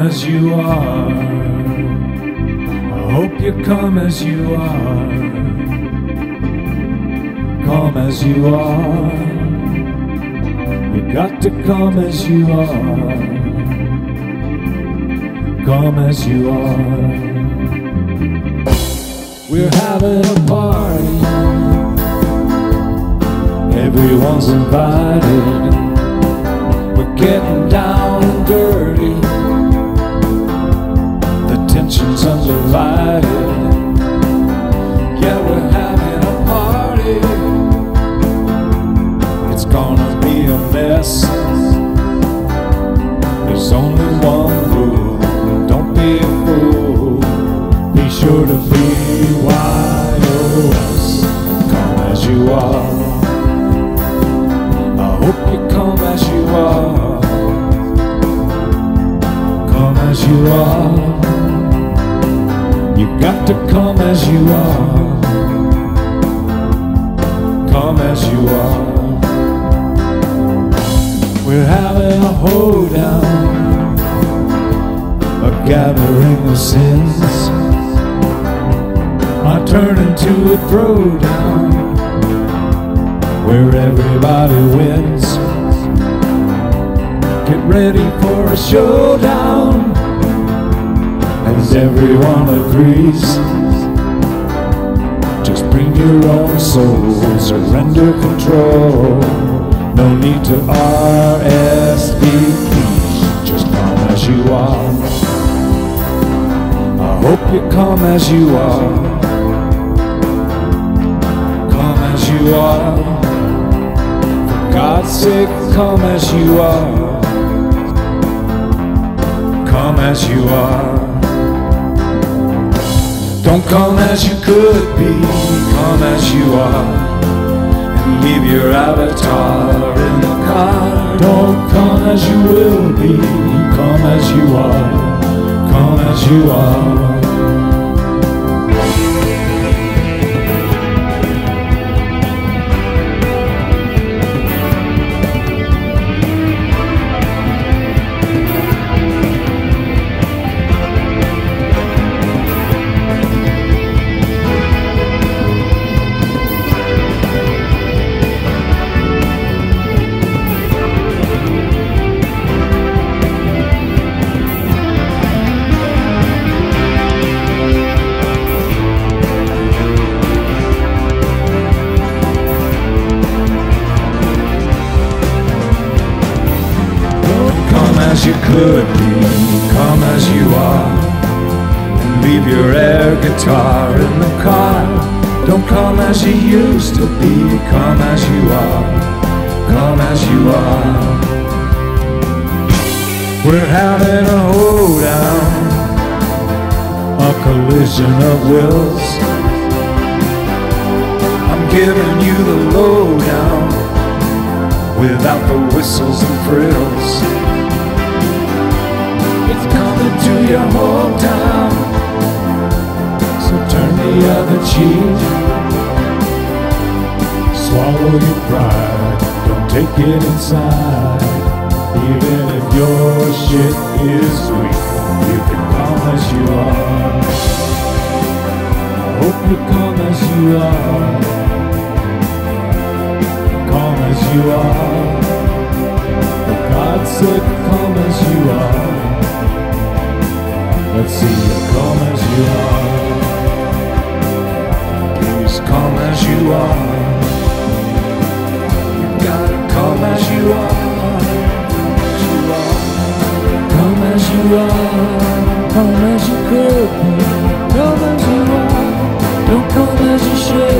as you are. I hope you come as you are. Come as you are. You got to come as you are. Come as you are. We're having a party. Everyone's invited. We're getting down and dirty. The undivided. Yeah, we're having a party. It's gonna be a mess. There's only one rule. Don't be a fool. Be sure to be YOS. Come as you are. I hope you come as you are. Come as you are. You got to come as you are. Come as you are. We're having a hoedown, a gathering of sins. I turn into a throwdown where everybody wins. Get ready for a showdown everyone agrees. Just bring your own soul, surrender control. No need to RSVP, just come as you are. I hope you come as you are. Come as you are. For God's sake, come as you are. Come as you are. Don't come as you could be, come as you are. And leave your avatar in the car. Don't come as you will be, come as you are. Come as you are. Could be, come as you are. And leave your air guitar in the car. Don't come as you used to be, come as you are. Come as you are. We're having a hoedown, a collision of wills. I'm giving you the lowdown without the whistles and frills. Swallow your pride, don't take it inside. Even if your shit is weak, you can come as you are. I hope you come as you are come as you are. For God's sake, come as you are. Let's see you come as you are. Please come as you are. are, come as you could be, come as you are, don't come as you should.